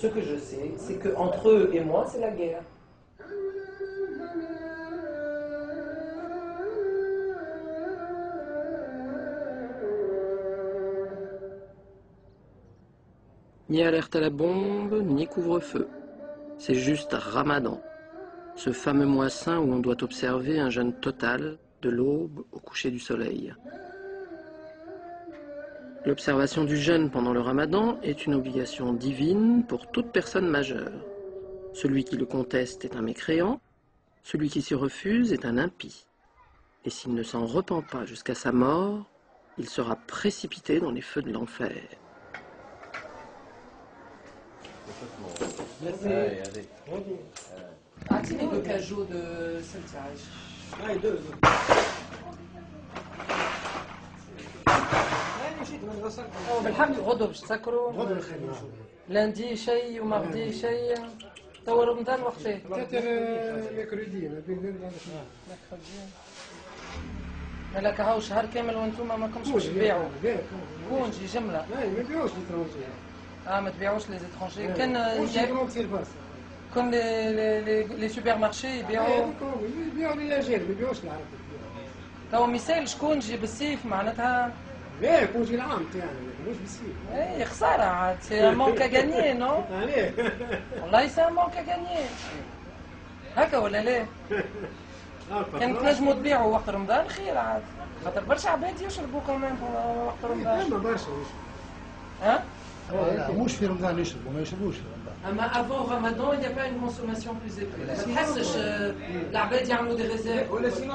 ce que je sais, c'est qu'entre eux et moi, c'est la guerre. Ni alerte à la bombe, ni couvre-feu. C'est juste Ramadan, ce fameux mois saint où on doit observer un jeûne total de l'aube au coucher du soleil. L'observation du jeûne pendant le ramadan est une obligation divine pour toute personne majeure. Celui qui le conteste est un mécréant, celui qui s'y refuse est un impie. Et s'il ne s'en repent pas jusqu'à sa mort, il sera précipité dans les feux de l'enfer. بالحق غدو باش تسكروا غدو الخير لاندي شيء ومغدي شيء توا رمضان وقتي تاتر ميكرودي ما بين مالك هاو شهر كامل وأنتم ما كنتش باش تبيعوا. كونجي جملة. لا ما يبيعوش ليترونجي آه ما تبيعوش لي زيترونجي كان كون لي لي لي سوبر مارشي يبيعوا. يبيعوا للاجانب ما يبيعوش العرب توا مثال شكون جي بالسيف معناتها؟ لا كونجي العام تاعنا مش بالسيف اي خسارة عاد سي مونك غانيي نو عليه والله سي مونك غانيي هكا ولا لا كان تنجموا تبيعوا وقت رمضان خير عاد خاطر برشا عباد يشربوا كمان وقت رمضان ما برشا ها لا مش في رمضان يشربوا ما يشربوش في رمضان اما افون رمضان il n'y a pas une consommation plus élevée ما تحسش العباد يعملوا دي ريزيرف ولا سينو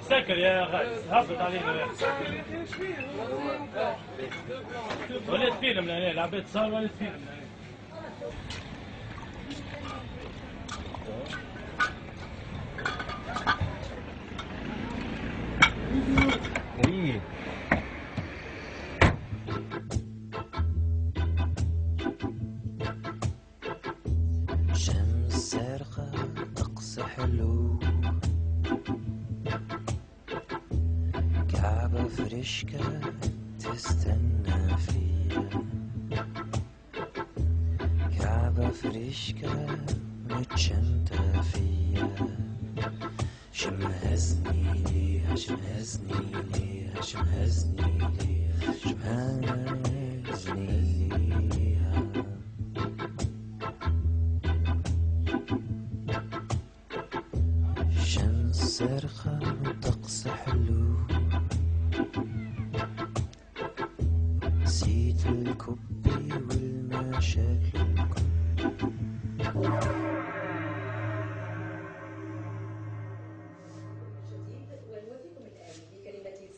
سكر يا غاز هبط علينا وليت فيلم لهنا العباد صار وليت فيلم. هاشم هزني لي هاشم هزني لي هاشم هزني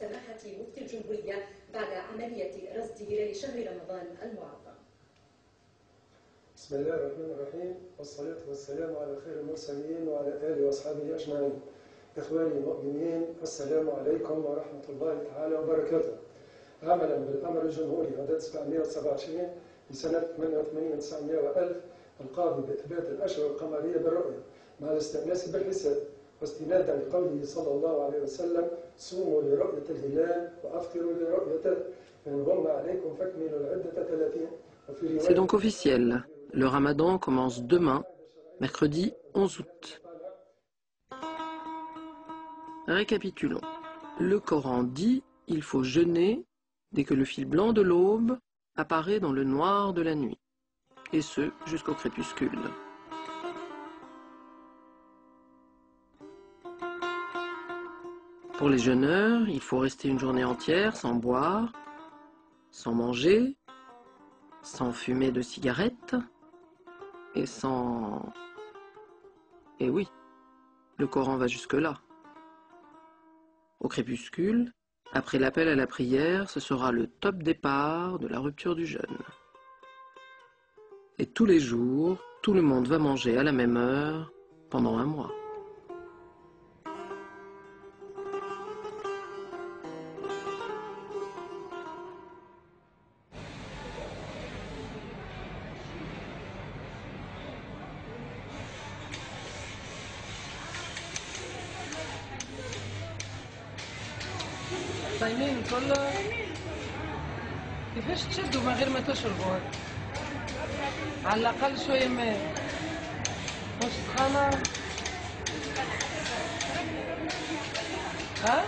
سماحة مفتي الجمهورية بعد عملية رصد هلال شهر رمضان المعظم بسم الله الرحمن الرحيم والصلاة والسلام على خير المرسلين وعلى آله وأصحابه أجمعين. إخواني المؤمنين السلام عليكم ورحمة الله تعالى وبركاته. عملا بالأمر الجمهوري عدد 727 لسنة 88 900 وألف القاضي بإثبات الأشهر القمرية بالرؤية مع الاستئناس بالحساب. واستنادا لقوله صلى الله عليه وسلم صوموا لرؤية الهلال وأفطروا لرؤيته إن غم عليكم فاكملوا العدة 30 وفي رواية C'est donc officiel. Le ramadan commence demain, mercredi 11 août. Récapitulons. Le Coran dit il faut jeûner dès que le fil blanc de l'aube apparaît dans le noir de la nuit, et ce jusqu'au crépuscule. Pour les jeûneurs, il faut rester une journée entière sans boire, sans manger, sans fumer de cigarettes et sans... Et oui, le Coran va jusque-là. Au crépuscule, après l'appel à la prière, ce sera le top départ de la rupture du jeûne. Et tous les jours, tout le monde va manger à la même heure pendant un mois. صايمين الكل كيفاش تشدوا من غير ما تشربوا على الأقل شوية ماء. مش سخانة ها؟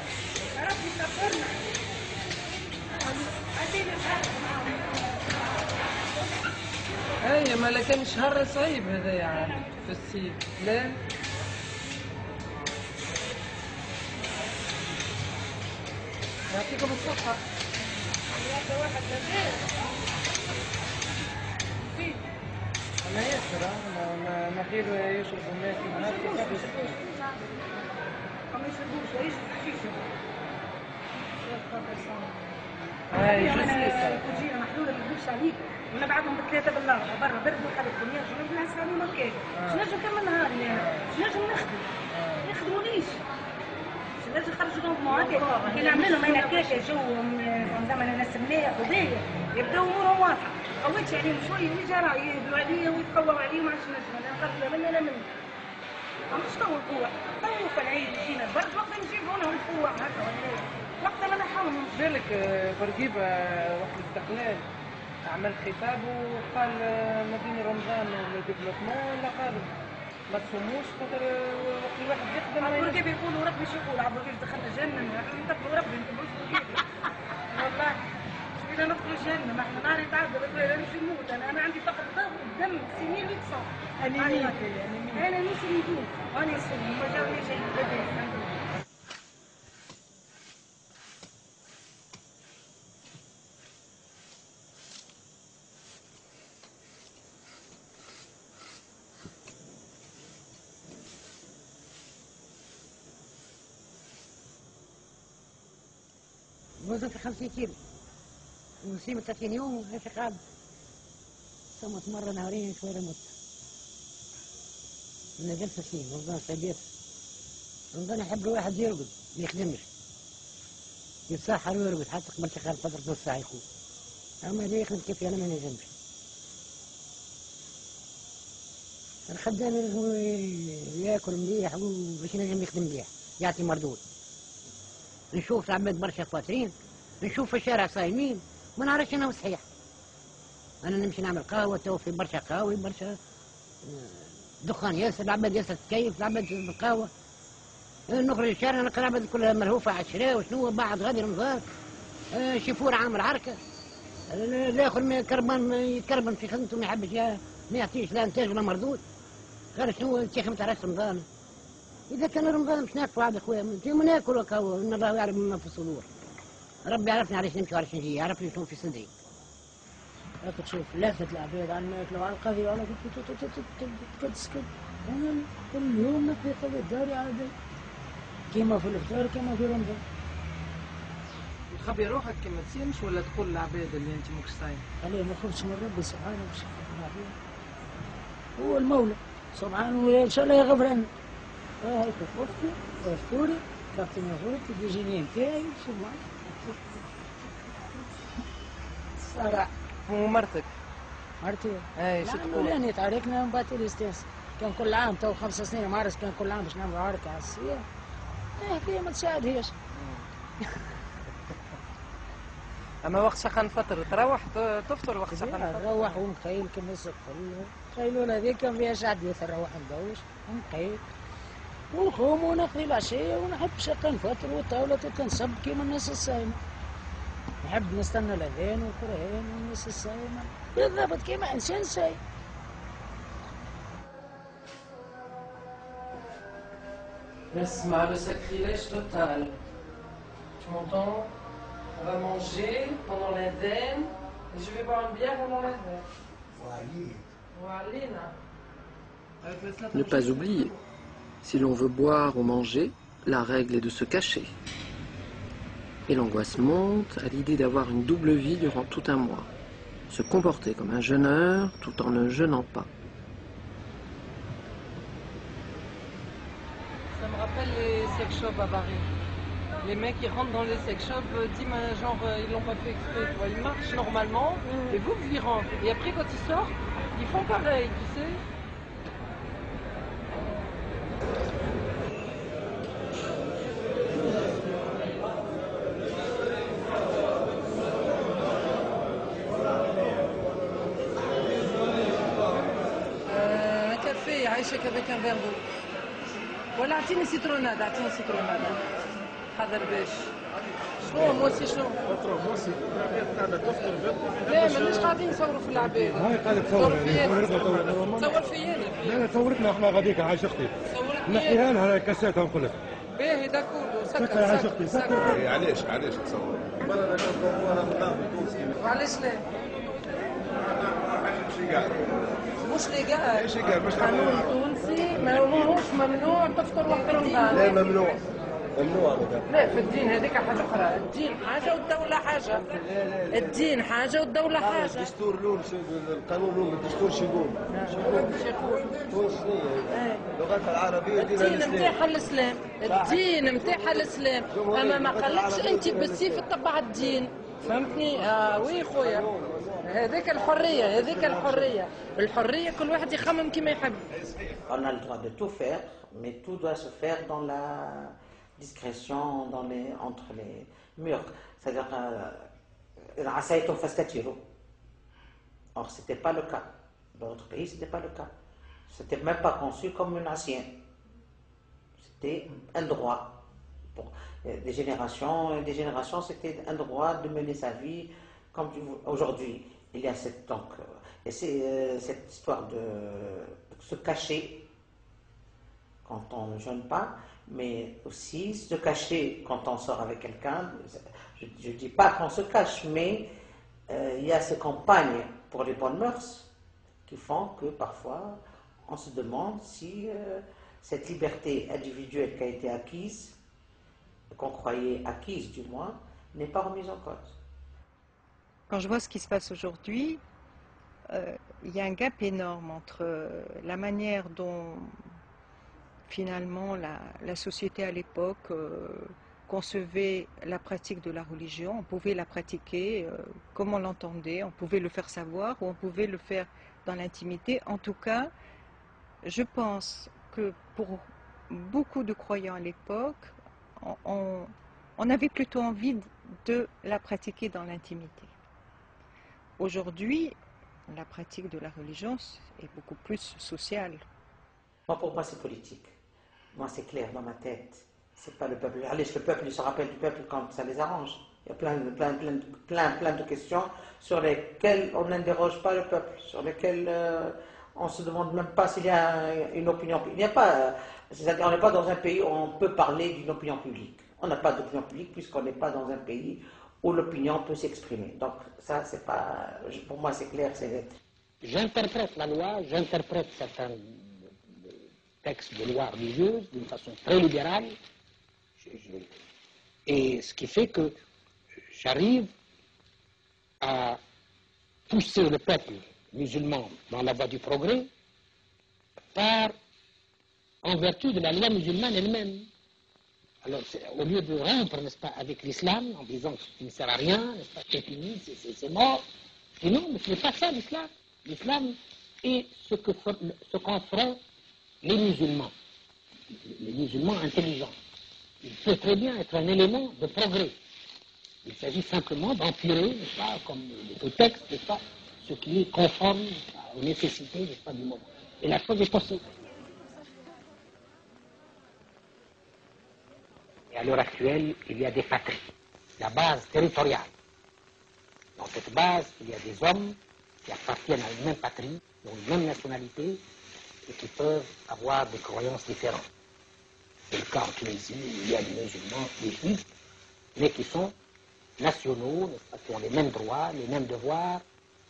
أي ما لكن شهر صعيب هذا يعني في الصيف لا؟ يعطيكم الصحة. واحد آه، ما يشرب ما ما خير يشرب الناس ما يشربوش ما يشربوش لا يشرب حشيش هاي كوجيره محلوله ما نكذبش عليك. نبعثهم بثلاثة بالاربعه برا برد وحر الدنيا. شنو نحس عليهم هكاك باش نجم نكمل نهاري باش آه. نجم نخدم؟ آه. ما يخدمونيش لازم يخرجوا مواقع ينعملوا لهم هناك جو آه، زعما ناس سمناه قضية يبداو أمورهم واضحة. قويت عليهم يعني شوية ويجي راه يبلوا عليا ويتطور عليا ما عادش نجم أنا خارجه لا أنا ما عادش طول قوه طول كنعيد فينا برد وقت نجيبو لهم قوه هكا ولا وقت أنا نحاول جالك آه، برقيبة آه، وقت الاستقلال. عمل خطاب وقال ما بين رمضان وديفلوبمون لا قالوا. ما تسموش خاطر وقت الواحد يخدم عبرك بيقولوا ربي شوفوا عبرك دخلنا الجنه نتقبلوا ربي نتقبلوا والله بينا الجنه جهنم إحنا نهاري تعدى أنا مش نموت أنا أنا عندي فقط ضغط دم سنين يكسر انيميا انيميا أنا نسي نجوم أنا نسي ما جاونيش الحمد لله وزنت 50 كيلو. ونسيم 30 يوم إيش قاعد صمت مرة نهارين شوية مت نزلت سنين رمضان سبيت رمضان يحب الواحد يرقد ما يخدمش. يتسحر ويرقد حتى قبل شغال فترة نص ساعة يكون. أما اللي يخدم كيف أنا ما نجمش الخدام ياكل مليح باش ينجم يخدم مليح يعطي مردود. نشوف العباد برشا فاترين نشوف الشارع صايمين ما نعرفش أنا صحيح. أنا نمشي نعمل قهوة تو في برشا قهوه برشا آه، دخان ياسر العباد ياسر تكيف العباد تشرب القهوه آه، نخرج الشارع نلقى العباد كلها ملهوفه على الشراء وشنو بعد غادي رمضان. آه، شيفور عامل عركة. الآخر ما يكربن في خدمته ما يحبش ما يعطيش لا إنتاج ولا مردود. قال شنو انت ما تعرفش رمضان. إذا كان رمضان مش ناكل عاد أخويا ما ناكل إن الله يعلم ما في الصدور ربي يعرفني علاش نمشي وعلاش نجي يعرفني شنو في صدري. راك تشوف لافت العباد على ما ياكلوا على القضية ولا تسكت. أنا كل يوم نقضي قضية داري عادي. كيما في الإفطار كيما في رمضان. تخبي روحك كما تصيمش ولا تقول للعباد اللي أنت ماكش صايم؟ خليه ما يخرجش من ربي سبحانه العباد هو المولى. سبحانه وإن شاء الله يغفر لنا. آه هيك فطرتي وفطوري كابتن فطرتي الجنيه نتاعي شو صراع ومرتك مرتي اي شو تقول؟ لاني تعاركنا من بعد الاستانس كان كل عام تو خمس سنين مارس كان كل عام باش نعمل عركه عسيه هي ما تساعدهاش اما وقت سخن فطر تروح تفطر وقت سخن فطر نروح ونقيل كما السوق كله هذيك ما فيهاش عدوى تروح ندوش ونقيل ونقوم ونقضي العشية ونحب شقا نفطر والطاولة تنصب كيما الناس الصايمة نحب نستنى الأذان والقرآن والناس الصايمة بالضبط كيما إنسان صايم نسمع le sacrilège total. Tu m'entends? On va manger pendant l'Aden et je vais boire une bière pendant l'Aden. Ne pas oublier, si l'on veut boire ou manger, la règle est de se cacher. Et l'angoisse monte à l'idée d'avoir une double vie durant tout un mois. se comporter comme un jeûneur tout en ne jeûnant pas. Ça me rappelle les sex shops à Paris. Les mecs ils rentrent dans les sex shops, euh, dis mais genre euh, ils l'ont pas fait exprès, tu vois. Ils marchent normalement et vous vous y rentrent. Et après quand ils sortent, ils font pareil, tu sais. Un verre d'eau. ولا اعطيني سيتروناد اعطيني سيتروناد هذا باش شنو موسي شنو؟ موسي لا ماناش قاعدين نصوروا في العباد هاي قاعدة تصور تصور فيا لا لا صورتنا إحنا غاديك عايش أختي نحيها لها كاساتها ونقول لك باهي داكور سكر سكر عايش سكر أختي سكر سكر علاش علاش تصور؟ وعلاش لا؟ مش ليغال مش ليغال، مش قانون ما هوش ممنوع تفطر وقت رمضان. لا ممنوع؟ ممنوع لا في الدين هذيك حاجة أخرى. الدين حاجة والدولة حاجة. الدين حاجة والدولة حاجة. الدستور لون القانون لون الدستور شو يقول؟ شو يقول؟ تونس لغتها العربية دينها الدين نتاعها الإسلام. الدين نتاعها الإسلام. أما ما قالكش أنت بالسيف تطبع الدين. فهمتني؟ آه وي خويا. هذيك الحريه هذيك الحريه الحريه كل واحد يخمم كما يحب On a le droit de tout faire, mais tout doit se faire dans la discrétion, dans les, entre les murs. C'est-à-dire, euh, عسيتم فاستتروا. Or, ce n'était pas le cas. Dans notre pays, ce n'était pas le cas. Ce n'était même pas conçu comme une assiette. C'était un droit. Pour euh, des générations et des générations, c'était un droit de mener sa vie comme aujourd'hui. Il y a euh, cette histoire de se cacher quand on ne jeûne pas, mais aussi se cacher quand on sort avec quelqu'un. Je ne dis pas qu'on se cache, mais euh, il y a ces campagnes pour les bonnes mœurs qui font que parfois on se demande si euh, cette liberté individuelle qui a été acquise, qu'on croyait acquise du moins, n'est pas remise en cause. Quand je vois ce qui se passe aujourd'hui, euh, il y a un gap énorme entre euh, la manière dont finalement la, société à l'époque euh, concevait la pratique de la religion. On pouvait la pratiquer comme on l'entendait, on pouvait le faire savoir ou on pouvait le faire dans l'intimité. En tout cas, je pense que pour beaucoup de croyants à l'époque, on avait plutôt envie de la pratiquer dans l'intimité. Aujourd'hui, la pratique de la religion est beaucoup plus sociale. Moi, pour moi, c'est politique. Moi, c'est clair dans ma tête. C'est pas le peuple. Allez, le peuple, il se rappelle du peuple quand ça les arrange. Il y a plein, plein, plein, plein, plein de questions sur lesquelles on n'interroge pas le peuple, sur lesquelles euh, on se demande même pas s'il y a une opinion. Il n'y a pas. euh, on n'est pas dans un pays où on peut parler d'une opinion publique. On n'a pas d'opinion publique puisqu'on n'est pas dans un pays où l'opinion peut s'exprimer. Donc, ça, c'est pas. Pour moi, c'est clair, c'est net. J'interprète la loi, j'interprète certains textes de loi religieuse d'une façon très libérale. Et ce qui fait que j'arrive à pousser le peuple musulman dans la voie du progrès par, en vertu de la loi musulmane elle-même. Alors, au lieu de rompre, n'est-ce pas, avec l'islam, en disant que ce ne sert à rien, n'est-ce pas, c'est fini, c'est- mort, non, mais ce n'est pas ça l'islam. L'islam est ce ce qu'en feront les musulmans, les musulmans intelligents. Il peut très bien être un élément de progrès. Il s'agit simplement d'empirer, n'est-ce pas, comme le texte, n'est-ce pas, ce qui est conforme aux nécessités n'est-ce pas, du moment. Et la chose est possible. Et à l'heure actuelle, il y a des patries, la base territoriale. Dans cette base, il y a des hommes qui appartiennent à une même patrie, ont une même nationalité, et qui peuvent avoir des croyances différentes. C'est le cas en Tunisie, il y a des musulmans, des juifs, mais qui sont nationaux, qui ont les mêmes droits, les mêmes devoirs,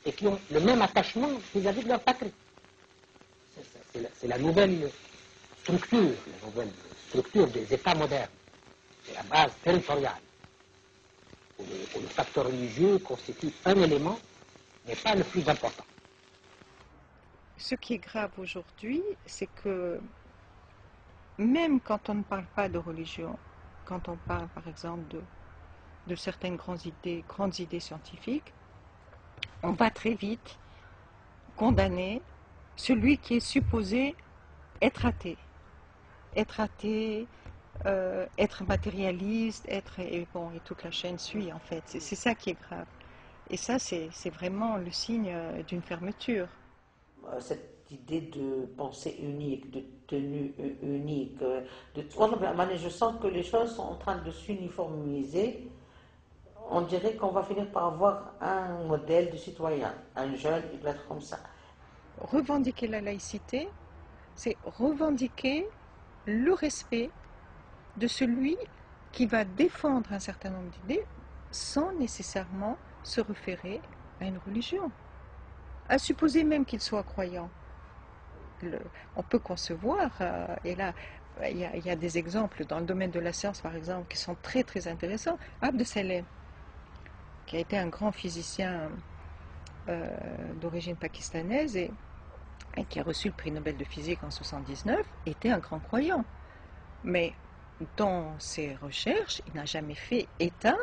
et qui ont le même attachement vis-à-vis de leur patrie. C'est la nouvelle structure, la nouvelle structure des États modernes. C'est la base territoriale, où le, facteur religieux constitue un élément n'est pas le plus important. Ce qui est grave aujourd'hui, c'est que même quand on ne parle pas de religion, quand on parle par exemple de, de certaines grandes idées, grandes idées scientifiques, on va très vite condamner celui qui est supposé être athée. Être athée, euh, être matérialiste, être et bon et toute la chaîne suit en fait. C'est ça qui est grave. Et ça c'est vraiment le signe euh, d'une fermeture. Euh, Cette idée de pensée unique, de tenue unique, de... Je sens que les choses sont en train de s'uniformiser. On dirait qu'on va finir par avoir un modèle de citoyen. Un jeune, il doit être comme ça. Revendiquer la laïcité, c'est revendiquer le respect de celui qui va défendre un certain nombre d'idées sans nécessairement se référer à une religion. À supposer même qu'il soit croyant. On peut concevoir, euh, et là, il y, a, des exemples dans le domaine de la science, par exemple, qui sont très très intéressants. Abd Saleh, qui a été un grand physicien euh, d'origine pakistanaise et, et qui a reçu le prix Nobel de physique en 79, était un grand croyant. Mais dans ses recherches, il n'a jamais fait état